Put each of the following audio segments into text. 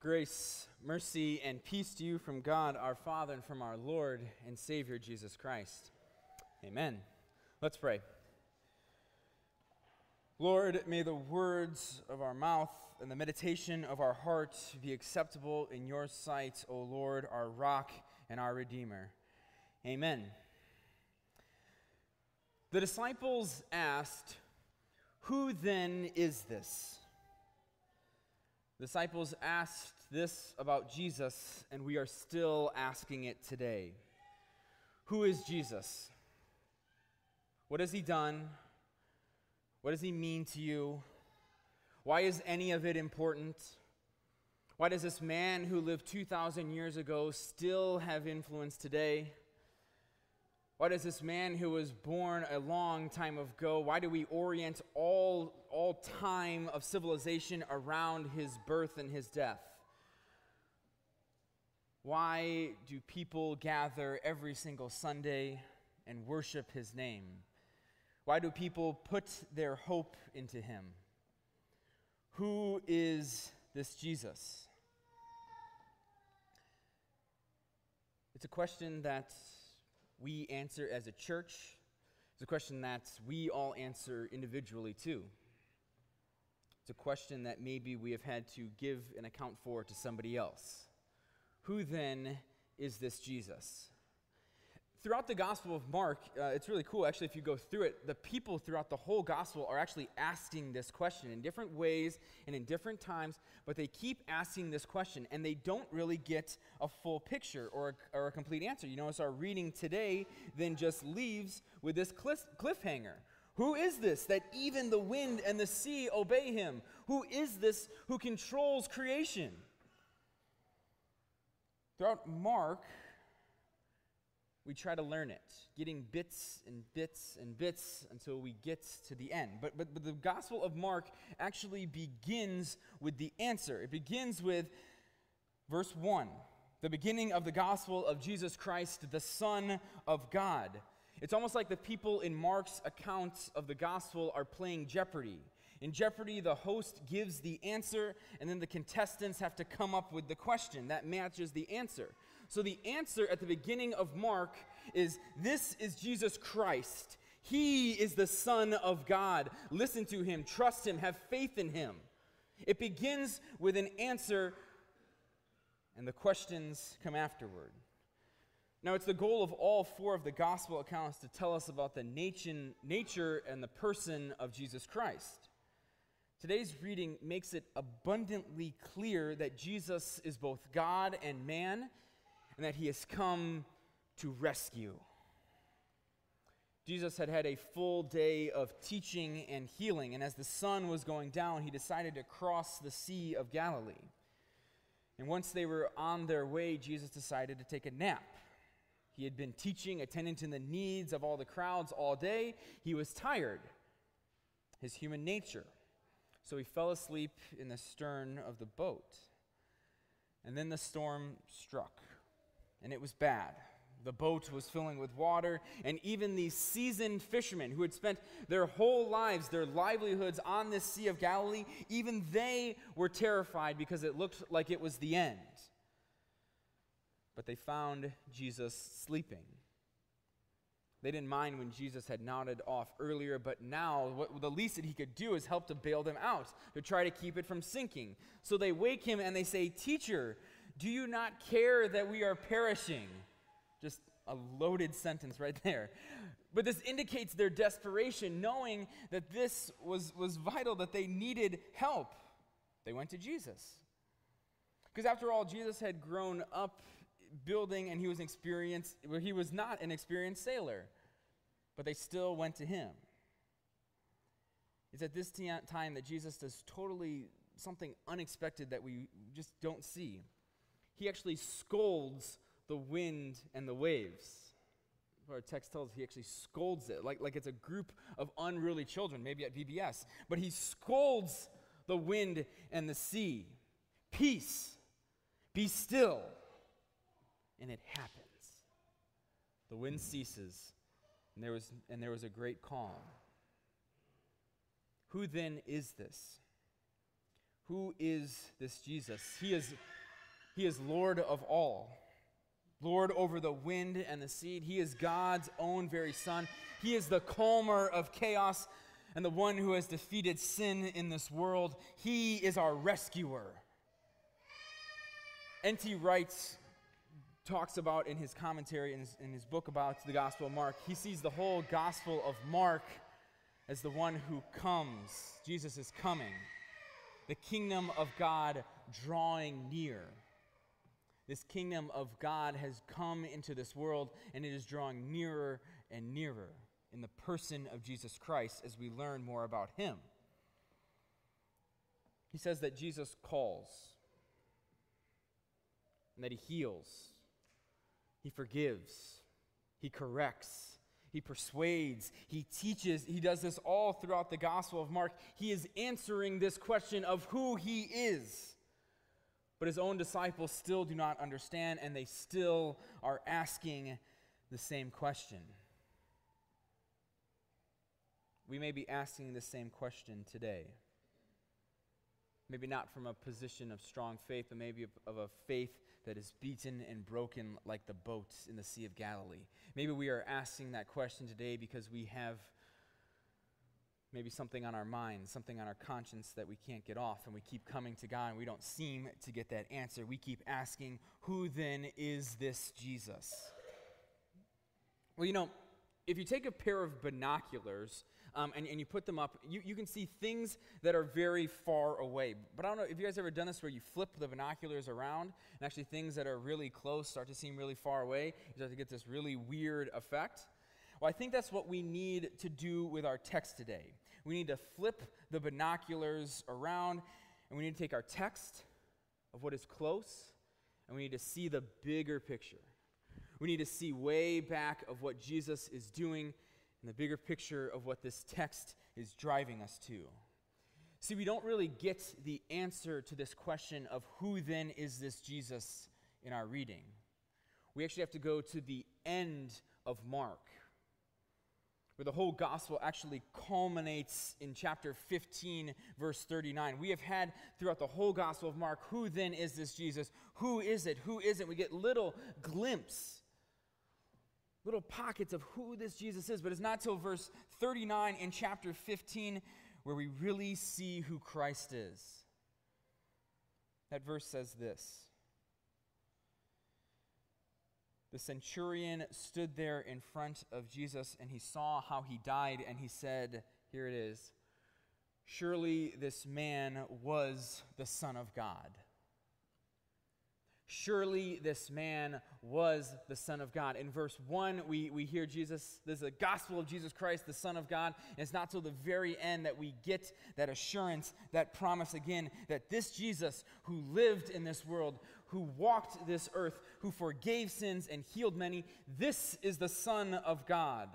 Grace, mercy, and peace to you from God our Father and from our Lord and Savior Jesus Christ. Amen. Let's pray. Lord, may the words of our mouth and the meditation of our heart be acceptable in your sight, O Lord, our rock and our Redeemer. Amen. The disciples asked, Who then is this? Disciples asked this about Jesus, and we are still asking it today. Who is Jesus? What has he done? What does he mean to you? Why is any of it important? Why does this man who lived 2,000 years ago still have influence today? Why does this man who was born a long time ago, why do we orient all, all time of civilization around his birth and his death? Why do people gather every single Sunday and worship his name? Why do people put their hope into him? Who is this Jesus? It's a question that we answer as a church. It's a question that we all answer individually too. It's a question that maybe we have had to give an account for to somebody else. Who then is this Jesus? Throughout the Gospel of Mark, uh, it's really cool actually if you go through it. The people throughout the whole Gospel are actually asking this question in different ways and in different times, but they keep asking this question and they don't really get a full picture or a, or a complete answer. You notice our reading today then just leaves with this cliff, cliffhanger. Who is this that even the wind and the sea obey him? Who is this who controls creation? Throughout Mark, we try to learn it, getting bits and bits and bits until we get to the end. But, but, but the Gospel of Mark actually begins with the answer. It begins with verse 1, the beginning of the Gospel of Jesus Christ, the Son of God. It's almost like the people in Mark's account of the Gospel are playing Jeopardy. In Jeopardy, the host gives the answer, and then the contestants have to come up with the question that matches the answer. So the answer at the beginning of Mark is This is Jesus Christ. He is the Son of God. Listen to him, trust him, have faith in him. It begins with an answer, and the questions come afterward. Now, it's the goal of all four of the gospel accounts to tell us about the nature and the person of Jesus Christ. Today's reading makes it abundantly clear that Jesus is both God and man, and that he has come to rescue. Jesus had had a full day of teaching and healing, and as the sun was going down, he decided to cross the Sea of Galilee. And once they were on their way, Jesus decided to take a nap. He had been teaching, attending to the needs of all the crowds all day. He was tired, his human nature. So he fell asleep in the stern of the boat. And then the storm struck and it was bad. The boat was filling with water, and even these seasoned fishermen who had spent their whole lives, their livelihoods on this Sea of Galilee, even they were terrified because it looked like it was the end. But they found Jesus sleeping. They didn't mind when Jesus had nodded off earlier, but now what, the least that he could do is help to bail them out, to try to keep it from sinking. So they wake him and they say, Teacher, do you not care that we are perishing? Just a loaded sentence right there. But this indicates their desperation, knowing that this was, was vital, that they needed help. They went to Jesus. Because after all, Jesus had grown up building and he was experienced, well, he was not an experienced sailor, but they still went to him. It's at this time that Jesus does totally something unexpected that we just don't see he actually scolds the wind and the waves. Our text tells he actually scolds it, like, like it's a group of unruly children, maybe at VBS. But he scolds the wind and the sea. Peace, be still. And it happens. The wind ceases, and there was, and there was a great calm. Who then is this? Who is this Jesus? He is, he is Lord of all. Lord over the wind and the sea. He is God's own very Son. He is the calmer of chaos and the one who has defeated sin in this world. He is our rescuer. N.T. Wright talks about in his commentary, in his, in his book about the Gospel of Mark, he sees the whole Gospel of Mark as the one who comes. Jesus is coming. The kingdom of God drawing near. This kingdom of God has come into this world and it is drawing nearer and nearer in the person of Jesus Christ as we learn more about him. He says that Jesus calls and that he heals, he forgives, he corrects, he persuades, he teaches. He does this all throughout the Gospel of Mark. He is answering this question of who he is. But his own disciples still do not understand, and they still are asking the same question. We may be asking the same question today. Maybe not from a position of strong faith, but maybe of, of a faith that is beaten and broken like the boats in the Sea of Galilee. Maybe we are asking that question today because we have maybe something on our mind, something on our conscience that we can't get off, and we keep coming to God and we don't seem to get that answer. We keep asking, Who then is this Jesus? Well, you know, if you take a pair of binoculars um, and, and you put them up, you, you can see things that are very far away. But I don't know if you guys ever done this where you flip the binoculars around and actually things that are really close start to seem really far away. You start to get this really weird effect. Well, I think that's what we need to do with our text today. We need to flip the binoculars around and we need to take our text of what is close and we need to see the bigger picture. We need to see way back of what Jesus is doing and the bigger picture of what this text is driving us to. See, we don't really get the answer to this question of who then is this Jesus in our reading. We actually have to go to the end of Mark, where the whole gospel actually culminates in chapter 15, verse 39. We have had throughout the whole gospel of Mark, who then is this Jesus? Who is it? Who isn't? We get little glimpse little pockets of who this Jesus is, but it's not till verse 39 in chapter 15 where we really see who Christ is. That verse says this The centurion stood there in front of Jesus and he saw how he died, and he said, Here it is, surely this man was the Son of God. Surely this man was the Son of God. In verse 1, we, we hear Jesus, there's a gospel of Jesus Christ, the Son of God. And it's not till the very end that we get that assurance, that promise again, that this Jesus who lived in this world, who walked this earth, who forgave sins and healed many, this is the Son of God.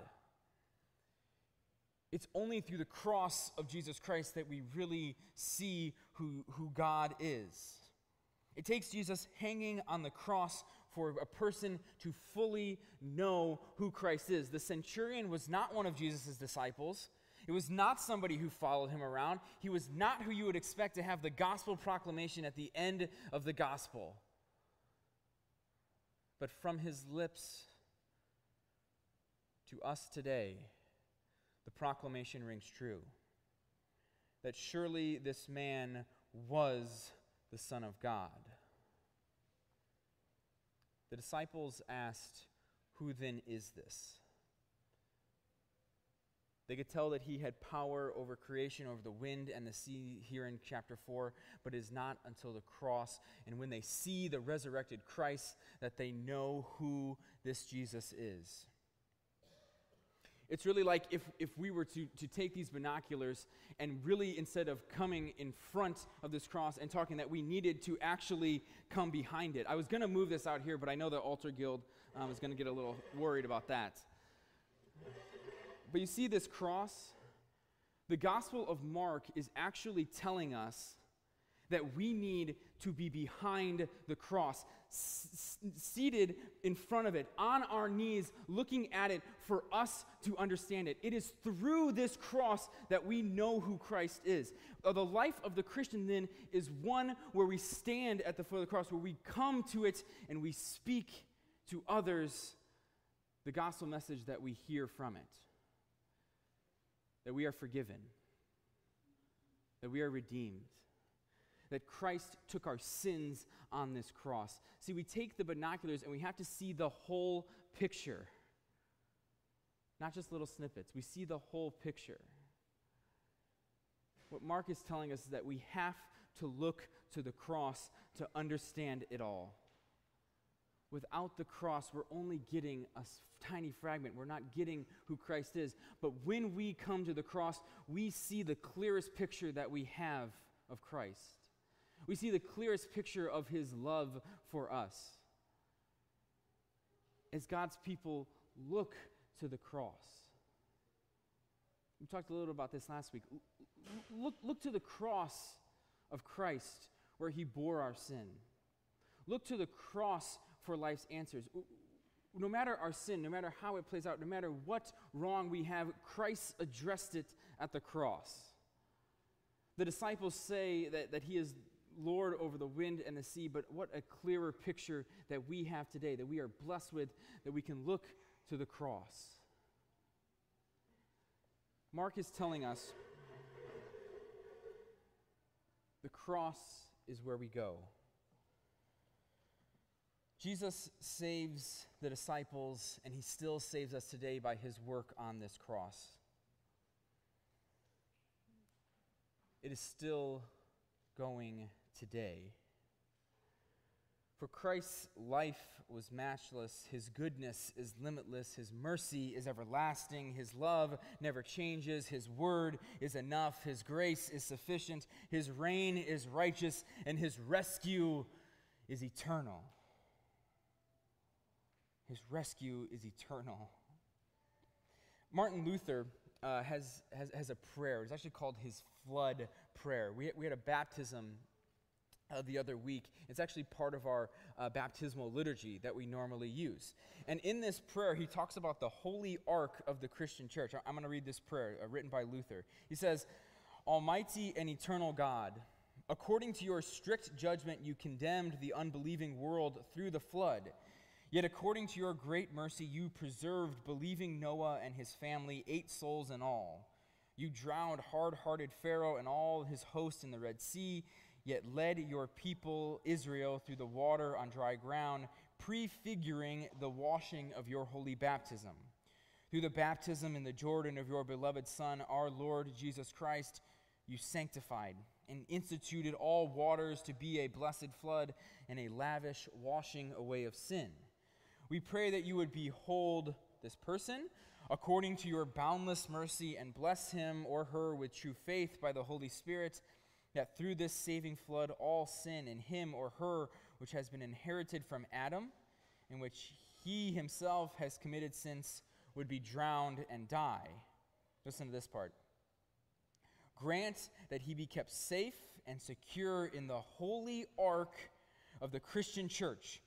It's only through the cross of Jesus Christ that we really see who, who God is. It takes Jesus hanging on the cross for a person to fully know who Christ is. The centurion was not one of Jesus' disciples. It was not somebody who followed him around. He was not who you would expect to have the gospel proclamation at the end of the gospel. But from his lips to us today, the proclamation rings true that surely this man was the Son of God. The disciples asked, Who then is this? They could tell that he had power over creation, over the wind and the sea here in chapter 4, but it is not until the cross and when they see the resurrected Christ that they know who this Jesus is. It's really like if, if we were to, to take these binoculars and really, instead of coming in front of this cross and talking, that we needed to actually come behind it. I was going to move this out here, but I know the Altar Guild um, is going to get a little worried about that. But you see this cross? The Gospel of Mark is actually telling us that we need to be behind the cross, seated in front of it, on our knees, looking at it for us to understand it. It is through this cross that we know who Christ is. Uh, the life of the Christian then is one where we stand at the foot of the cross, where we come to it and we speak to others the gospel message that we hear from it that we are forgiven, that we are redeemed, that Christ took our sins on this cross. See, we take the binoculars and we have to see the whole picture, not just little snippets. We see the whole picture. What Mark is telling us is that we have to look to the cross to understand it all. Without the cross, we're only getting a tiny fragment. We're not getting who Christ is. But when we come to the cross, we see the clearest picture that we have of Christ. We see the clearest picture of his love for us. As God's people look to the cross. We talked a little about this last week. Look, look to the cross of Christ where he bore our sin. Look to the cross for life's answers. No matter our sin, no matter how it plays out, no matter what wrong we have, Christ addressed it at the cross. The disciples say that, that he is Lord over the wind and the sea, but what a clearer picture that we have today, that we are blessed with, that we can look to the cross. Mark is telling us the cross is where we go. Jesus saves the disciples, and he still saves us today by his work on this cross. It is still going today. For Christ's life was matchless, his goodness is limitless, his mercy is everlasting, his love never changes, his word is enough, his grace is sufficient, his reign is righteous, and his rescue is eternal. His rescue is eternal. Martin Luther uh, has, has, has a prayer. It's actually called his flood prayer. We, we had a baptism uh, the other week. It's actually part of our uh, baptismal liturgy that we normally use. And in this prayer, he talks about the holy ark of the Christian church. I'm going to read this prayer uh, written by Luther. He says, Almighty and eternal God, according to your strict judgment, you condemned the unbelieving world through the flood Yet according to your great mercy, you preserved believing Noah and his family, eight souls in all. You drowned hard hearted Pharaoh and all his host in the Red Sea, yet led your people, Israel, through the water on dry ground, prefiguring the washing of your holy baptism. Through the baptism in the Jordan of your beloved Son, our Lord Jesus Christ, you sanctified and instituted all waters to be a blessed flood and a lavish washing away of sin we pray that you would behold this person according to your boundless mercy and bless him or her with true faith by the Holy Spirit, that through this saving flood all sin in him or her which has been inherited from Adam, in which he himself has committed since, would be drowned and die. Listen to this part. Grant that he be kept safe and secure in the holy ark of the Christian church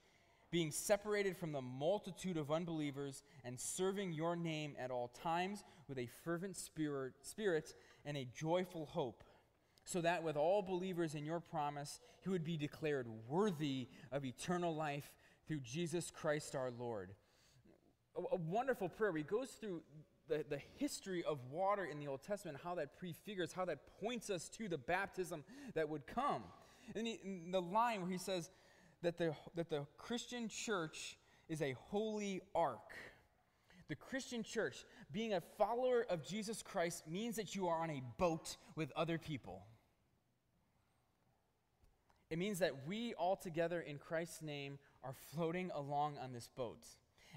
being separated from the multitude of unbelievers and serving your name at all times with a fervent spirit, spirit and a joyful hope, so that with all believers in your promise, he would be declared worthy of eternal life through Jesus Christ our Lord. A, a wonderful prayer. He goes through the, the history of water in the Old Testament, how that prefigures, how that points us to the baptism that would come. And he, the line where he says, that the, that the Christian church is a holy ark. The Christian church, being a follower of Jesus Christ, means that you are on a boat with other people. It means that we all together in Christ's name are floating along on this boat.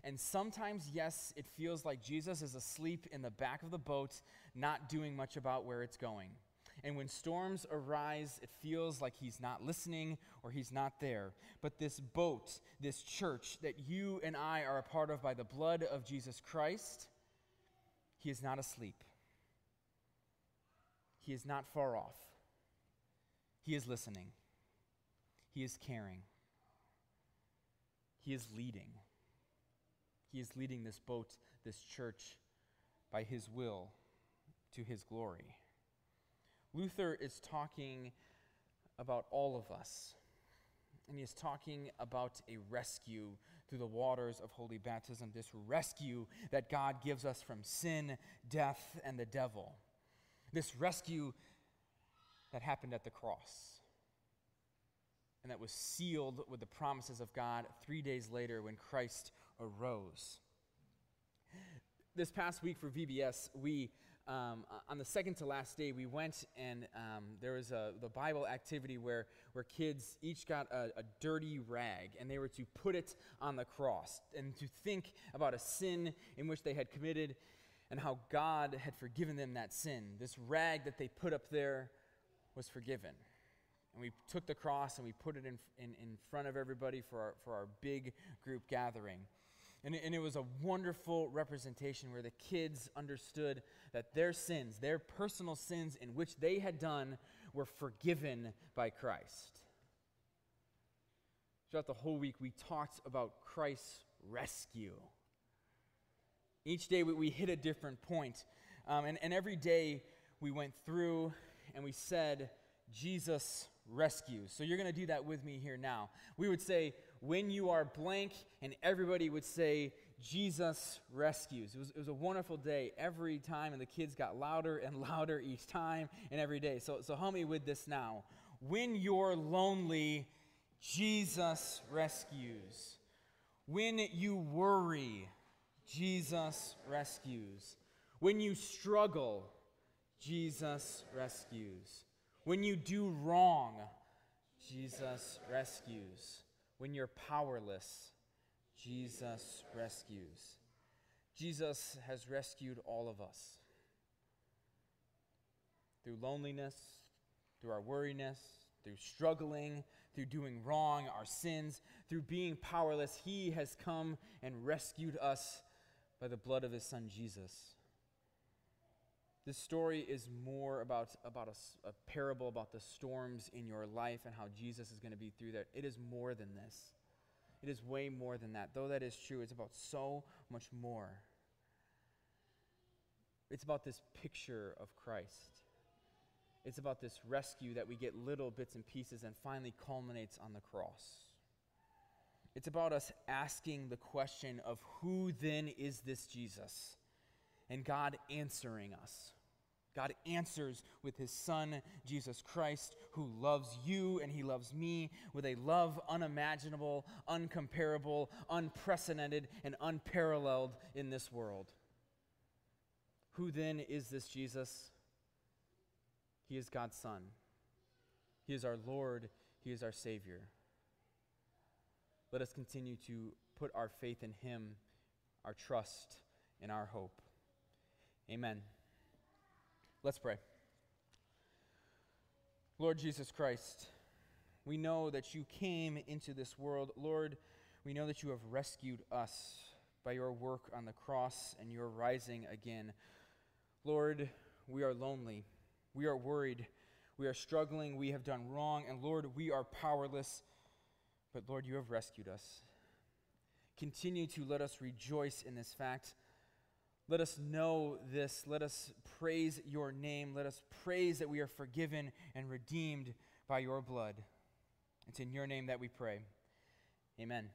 And sometimes, yes, it feels like Jesus is asleep in the back of the boat, not doing much about where it's going. And when storms arise, it feels like he's not listening or he's not there. But this boat, this church that you and I are a part of by the blood of Jesus Christ, he is not asleep. He is not far off. He is listening, He is caring, He is leading. He is leading this boat, this church, by His will to His glory. Luther is talking about all of us. And he is talking about a rescue through the waters of holy baptism, this rescue that God gives us from sin, death, and the devil. This rescue that happened at the cross and that was sealed with the promises of God three days later when Christ arose. This past week for VBS, we um, on the second to last day, we went and um, there was a, the Bible activity where, where kids each got a, a, dirty rag and they were to put it on the cross and to think about a sin in which they had committed and how God had forgiven them that sin. This rag that they put up there was forgiven. And we took the cross and we put it in, in, in front of everybody for our, for our big group gathering. And, and it was a wonderful representation where the kids understood that their sins, their personal sins in which they had done, were forgiven by Christ. Throughout the whole week, we talked about Christ's rescue. Each day, we, we hit a different point. Um, and, and every day, we went through and we said, Jesus rescues. So you're going to do that with me here now. We would say, when you are blank, and everybody would say, Jesus rescues. It was, it was a wonderful day every time, and the kids got louder and louder each time and every day. So, so help me with this now. When you're lonely, Jesus rescues. When you worry, Jesus rescues. When you struggle, Jesus rescues. When you do wrong, Jesus rescues. When you're powerless, Jesus rescues. Jesus has rescued all of us. Through loneliness, through our worriness, through struggling, through doing wrong, our sins, through being powerless, He has come and rescued us by the blood of His Son Jesus. This story is more about, about a, a, parable about the storms in your life and how Jesus is going to be through that. It is more than this. It is way more than that. Though that is true, it's about so much more. It's about this picture of Christ. It's about this rescue that we get little bits and pieces and finally culminates on the cross. It's about us asking the question of who then is this Jesus? And God answering us. God answers with his Son, Jesus Christ, who loves you and he loves me with a love unimaginable, uncomparable, unprecedented, and unparalleled in this world. Who then is this Jesus? He is God's Son. He is our Lord. He is our Savior. Let us continue to put our faith in him, our trust, and our hope. Amen. Let's pray. Lord Jesus Christ, we know that you came into this world. Lord, we know that you have rescued us by your work on the cross and your rising again. Lord, we are lonely. We are worried. We are struggling. We have done wrong. And Lord, we are powerless. But Lord, you have rescued us. Continue to let us rejoice in this fact let us know this. Let us praise your name. Let us praise that we are forgiven and redeemed by your blood. It's in your name that we pray. Amen.